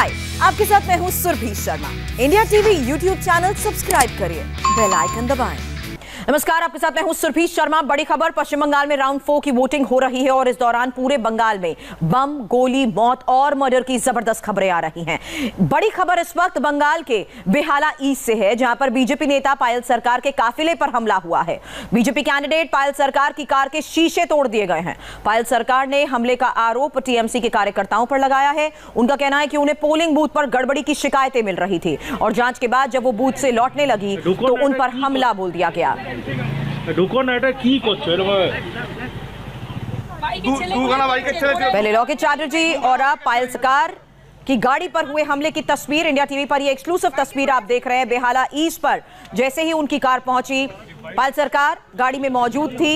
हाय आपके साथ मैं हूँ Surabhi Sharma. India TV YouTube channel subscribe करिए, बेल आइकन दबाएँ। नमस्कार आपके साथ मैं हूँ सुरभि शर्मा। बड़ी खबर पश्चिम बंगाल में राउंड फोर की वोटिंग हो रही है और इस दौरान पूरे बंगाल में बम गोली मौत और मर्डर की ज़बरदस्त खबरें आ रही हैं। बड़ी खबर इस वक्त बंगाल के बेहाला ईस्ट से है जहाँ पर बीजेपी नेता पायल सरकार के काफिले पर हमला हुआ है। बीजेपी कैंडिडेट पायल सरकार की कार के शीशे तोड़ दिए गए हैं। पायल सरकार ने हमले का आरोप टीएमसी के कार्यकर्ताओं पर लगाया है। उनका कहना है कि उन्हें पोलिंग बूथ पर गड़बड़ी की शिकायतें मिल रही थी और जाँच के बाद जब वो बूथ से लौटने लगी तो उन पर हमला बोल दिया गया। ঢুকো না এটা কি করছো এরকম দুখানা বাইকের ছেলে ছিল पहले लॉकेट चैटर्जी और अब पायल सरकार की गाड़ी पर हुए हमले की तस्वीर इंडिया टीवी पर ये एक्सक्लूसिव तस्वीर आप देख रहे हैं बेहाला ईस्ट पर जैसे ही उनकी कार पहुंची पायल सरकार गाड़ी में मौजूद थी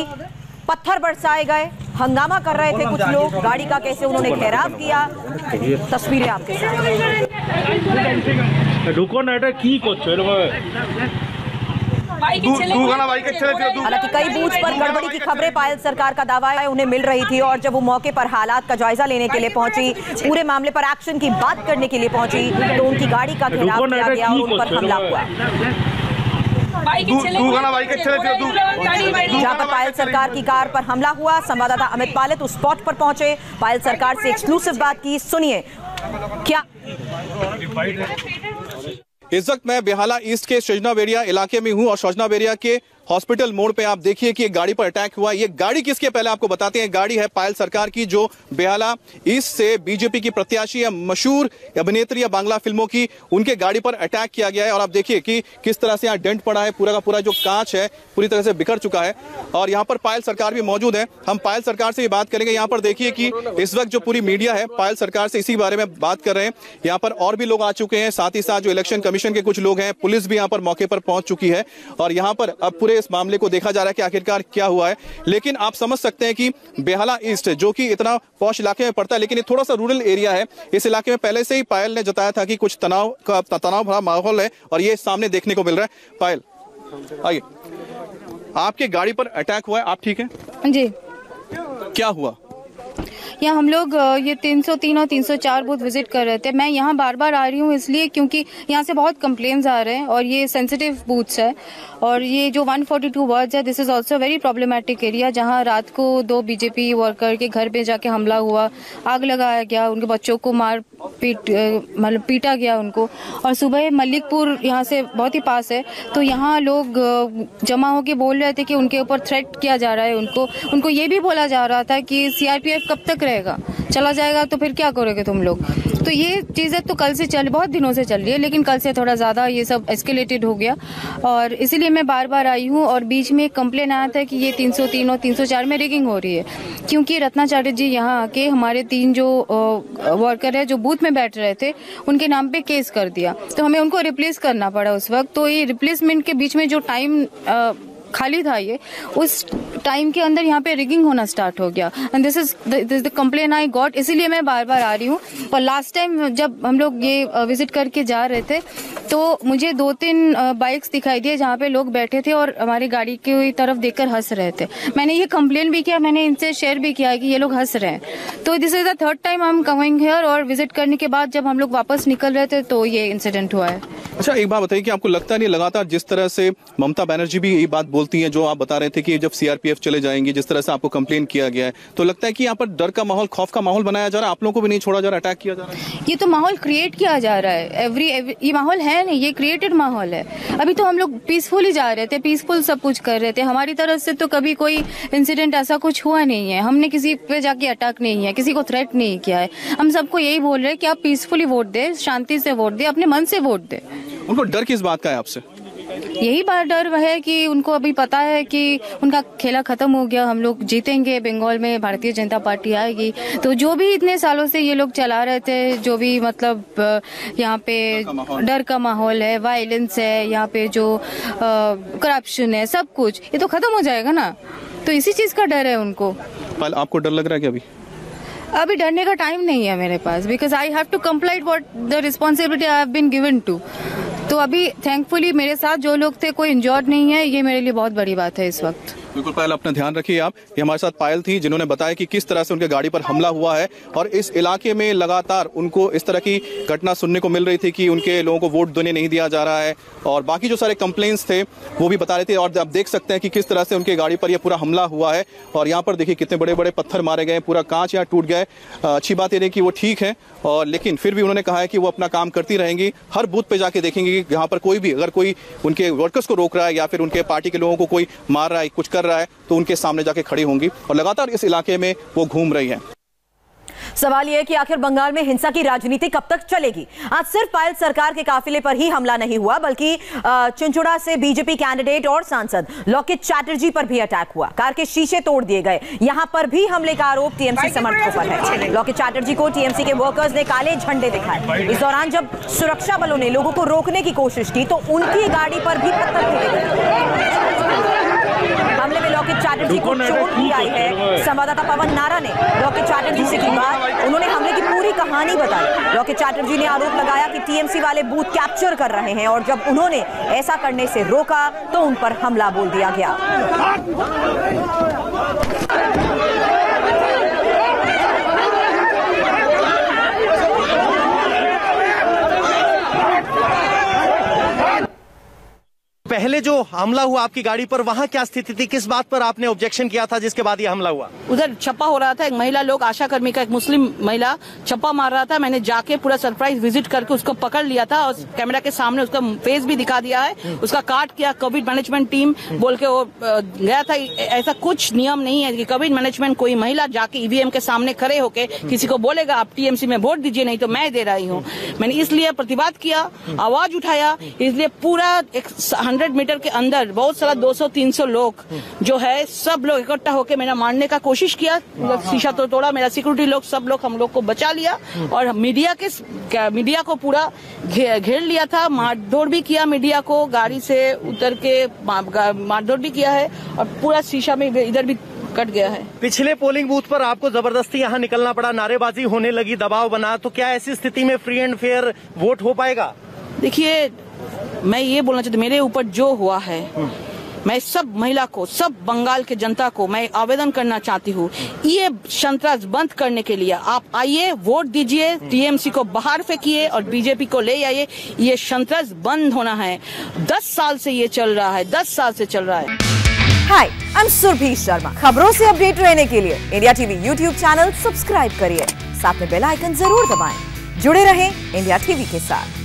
पत्थर बरसाए गए हंगामा कर रहे थे कुछ लोग गाड़ी का कैसे उन्होंने घेराव किया तस्वीरें आपके साथ ঢুকো না এটা কি করছো এরকম हालाँकि कई बूथ पर गड़बड़ी की खबरें पायल सरकार का दावा है उन्हें मिल रही थी और जब वो मौके पर हालात का जायजा लेने के लिए पहुँची पूरे मामले पर एक्शन की बात करने के लिए पहुँची तो उनकी गाड़ी का घेराव किया गया और उन पर हमला हुआ। जहाँ पर पायल सरकार की कार पर हमला हुआ संवाददाता अमित पालित उस स्पॉट पर पहुँचे। पायल सरकार से एक्सक्लूसिव बात की सुनिए। क्या इस वक्त मैं बेहाला ईस्ट के सजना बेरिया इलाके में हूँ और शोजना बेरिया के हॉस्पिटल मोड़ पे आप देखिए कि एक गाड़ी पर अटैक हुआ। ये गाड़ी किसके पहले आपको बताते हैं। गाड़ी है पायल सरकार की, जो बेहाला ईस्ट से बीजेपी की प्रत्याशी है मशहूर अभिनेत्री या बांग्ला फ़िल्मों की उनके गाड़ी पर अटैक किया गया है। और आप देखिए कि किस तरह से यहाँ डेंट पड़ा है, पूरा का पूरा जो कांच है, पूरी तरह से बिखर चुका है। और यहाँ पर पायल सरकार भी मौजूद है। हम पायल सरकार से भी बात करेंगे। यहाँ पर देखिए कि इस वक्त जो पूरी मीडिया है, पायल सरकार से इसी बारे में बात कर रहे हैं। यहाँ पर और भी लोग आ चुके हैं। साथ ही साथ जो इलेक्शन कमीशन के कुछ लोग हैं, पुलिस भी यहाँ पर मौके पर पहुँच चुकी है। और यहाँ पर अब पूरे इस मामले को देखा जा रहा है कि आखिरकार क्या हुआ है। लेकिन आप समझ सकते हैं कि बेहाला ईस्ट जो कि इतना पौष इलाके में पड़ता है लेकिन ये थोड़ा सा रूरल एरिया है। इस इलाके में पहले से ही पायल ने जताया था कि कुछ तनाव का तनाव भरा माहौल है और ये सामने देखने को मिल रहा है। पायल आइए। आपके गाड़ी पर अटैक हुआ है आप ठीक है? जी। क्या हुआ? यहाँ हम लोग ये 303 और 304 बूथ विज़िट कर रहे थे। मैं यहाँ बार बार आ रही हूँ इसलिए क्योंकि यहाँ से बहुत कंप्लेन्स आ रहे हैं और ये सेंसिटिव बूथ्स है। और ये जो 142 फोर्टी वर्ड्स है this is also very problematic area जहाँ रात को दो बीजेपी वर्कर के घर पे जाके हमला हुआ, आग लगाया गया, उनके बच्चों को मार पीट मतलब पीटा गया उनको। और सुबह मलिकपुर यहाँ से बहुत ही पास है तो यहाँ लोग जमा होकर बोल रहे थे कि उनके ऊपर थ्रेट किया जा रहा है उनको। उनको ये भी बोला जा रहा था कि सीआरपीएफ कब तक रहेगा? चला जाएगा तो फिर क्या करोगे तुम लोग? तो ये चीज़ें तो कल से चल, बहुत दिनों से चल रही है, लेकिन कल से थोड़ा ज़्यादा ये सब एस्केलेटेड हो गया। और इसीलिए मैं बार बार आई हूँ और बीच में कंप्लेन आया था कि ये 303 और 304 में रिगिंग हो रही है। क्योंकि रत्नाचार्य जी यहाँ आके हमारे तीन जो वर्कर है, जो बूथ में बैठ रहे थे, उनके नाम पे केस कर दिया। तो हमें उनको रिप्लेस करना पड़ा उस वक्त। तो ये रिप्लेसमेंट के बीच में जो टाइम खाली था ये। उस टाइम के अंदर यहाँ पे रिगिंग होना स्टार्ट हो गया। And this is this the complain I got इसीलिए मैं बार बार आ रही हूँ। और लास्ट टाइम जब हम लोग ये विज़िट करके जा रहे थे तो मुझे दो तीन बाइक्स दिखाई दिए जहाँ पे लोग बैठे थे और हमारी गाड़ी की तरफ़ देखकर हंस रहे थे। मैंने ये कंप्लेन भी किया, मैंने इनसे शेयर भी किया कि ये लोग हंस रहे हैं। तो this is the third time हम कमिंग हेयर और विज़िट करने के बाद जब हम लोग वापस निकल रहे थे तो ये इंसिडेंट हुआ है। अच्छा एक बात बताइए कि आपको लगता नहीं लगातार जिस तरह से ममता बनर्जी भी ये बात बोलती हैं, जो आप बता रहे थे कि जब सीआरपीएफ चले जाएँगे, जिस तरह से आपको कंप्लेन किया गया है तो लगता है कि यहाँ पर डर का माहौल, खौफ का माहौल बनाया जा रहा है? आप लोगों को भी नहीं छोड़ा जा रहा अटैक किया जा रहा है? ये तो माहौल क्रिएट किया जा रहा है। एवरी ये माहौल है नहीं, ये क्रिएटेड माहौल है। अभी तो हम लोग पीसफुली जा रहे थे पीसफुल सब कुछ कर रहे थे। हमारी तरफ़ से तो कभी कोई इंसिडेंट ऐसा कुछ हुआ नहीं है। हमने किसी पे जाके अटैक नहीं है किसी को थ्रेट नहीं किया है। हम सबको यही बोल रहे हैं कि आप पीसफुली वोट दे, शांति से वोट दे, अपने मन से वोट दे। उनको डर किस बात का है आपसे? यही बात डर है कि उनको अभी पता है कि उनका खेला खत्म हो गया हम लोग जीतेंगे बंगाल में भारतीय जनता पार्टी आएगी। तो जो भी इतने सालों से ये लोग चला रहे थे जो भी मतलब यहाँ पे डर का माहौल। है वायलेंस है यहाँ पे जो करप्शन है सब कुछ ये तो खत्म हो जाएगा ना? तो इसी चीज़ का डर है उनको। आपको डर लग रहा है कि अभी? अभी डरने का टाइम नहीं है मेरे पास because I have to complete what the responsibility I have been given to तो अभी थैंकफुली मेरे साथ जो लोग थे, कोई इंजॉर्ड नहीं है, ये मेरे लिए बहुत बड़ी बात है इस वक्त। बिल्कुल पायल अपना ध्यान रखिए आप। ये हमारे साथ पायल थी जिन्होंने बताया कि किस तरह से उनके गाड़ी पर हमला हुआ है और इस इलाके में लगातार उनको इस तरह की घटना सुनने को मिल रही थी कि उनके लोगों को वोट देने नहीं दिया जा रहा है और बाकी जो सारे कंप्लेंट्स थे, वो भी बता रहे थे और आप देख सकते हैं कि किस तरह से उनके गाड़ी पर यह पूरा हमला हुआ है और यहाँ पर देखिए कितने बड़े बड़े पत्थर मारे गए पूरा कांच यहाँ टूट गए अच्छी बात यह कि वो ठीक है और लेकिन फिर भी उन्होंने कहा है कि वो अपना काम करती रहेंगी, हर बूथ पे जाके देखेंगे कि यहाँ पर कोई भी अगर कोई उनके वर्कर्स को रोक रहा है या फिर उनके पार्टी के लोगों को कोई मार रहा है, कुछ कर रहा है तो उनके सामने जाके खड़ी होंगी और लगातार इस इलाके में वो घूम रही हैं। सवाल यह है कि आखिर बंगाल में हिंसा की राजनीति कब तक चलेगी? आज सिर्फ़ पायल सरकार के काफिले पर ही हमला नहीं हुआ बल्कि चिंचुड़ा से बीजेपी कैंडिडेट और सांसद लोकित चैटर्जी पर भी अटैक हुआ। कार के शीशे तोड़ दिए गए। यहाँ पर भी हमले का आरोप टीएमसी समर्थकों पर है। लौकित चैटर्जी को टीएमसी के वर्कर्स ने काले झंडे दिखाए। इस दौरान जब सुरक्षा बलों ने लोगों को रोकने की कोशिश की तो उनकी गाड़ी पर भी पत्थर फेंके गए। चैटर्जी को चोट भी आई है। संवाददाता पवन नारा ने रॉकेट चैटर्जी से की बात। उन्होंने हमले की पूरी कहानी बताई। रॉकेट चैटर्जी ने आरोप लगाया कि टीएमसी वाले बूथ कैप्चर कर रहे हैं और जब उन्होंने ऐसा करने से रोका तो उन पर हमला बोल दिया गया। पहले जो हमला हुआ आपकी गाड़ी पर, वहाँ क्या स्थिति थी? किस बात पर आपने ऑब्जेक्शन किया था जिसके बाद ये हमला हुआ? उधर छप्पा हो रहा था, एक महिला लोग, आशा कर्मी का एक मुस्लिम महिला छप्पा मार रहा था। मैंने जाके पूरा सरप्राइज़ विज़िट करके उसको पकड़ लिया था और कैमरा के सामने उसका फेस भी दिखा दिया है। उसका काट किया कोविड मैनेजमेंट टीम बोल के वो गया था। ऐसा कुछ नियम नहीं है कि कोविड मैनेजमेंट कोई महिला जाके ईवीएम के सामने खड़े होके किसी को बोलेगा, आप टीएमसी में वोट दीजिए, नहीं तो मैं दे रही हूँ। मैंने इसलिए प्रतिवाद किया, आवाज़ उठाया। इसलिए पूरा एक हंड्रेड मीटर के अंदर बहुत सारा 200-300 लोग जो है सब लोग इकट्ठा होकर मेरा मारने का कोशिश किया। शीशा तो तोड़ा मेरा सिक्योरिटी लोग सब लोग हम लोग को बचा लिया और मीडिया के मीडिया को पूरा घेर लिया था। मारधोड़ भी किया मीडिया को गाड़ी से उतर के मारधोड़ भी किया है और पूरा शीशा में इधर भी कट गया है। पिछले पोलिंग बूथ पर आपको ज़बरदस्ती यहाँ निकलना पड़ा नारेबाजी होने लगी दबाव बना तो क्या ऐसी स्थिति में फ्री एंड फेयर वोट हो पाएगा? देखिए मैं ये बोलना चाहती मेरे ऊपर जो हुआ है मैं सब महिला को सब बंगाल के जनता को मैं आवेदन करना चाहती हूँ। ये संतराज बंद करने के लिए आप आइए वोट दीजिए टीएमसी को बाहर फेंकिए और बीजेपी को ले आइए। ये संतराज बंद होना है। दस साल से ये चल रहा है दस साल से चल रहा है। Hi I am Surabhi Sharma खबरों से अपडेट रहने के लिए India TV YouTube channel subscribe करिए। साथ में बेल आइकन ज़रूर दबाएँ। जुड़े रहें इंडिया टीवी के साथ।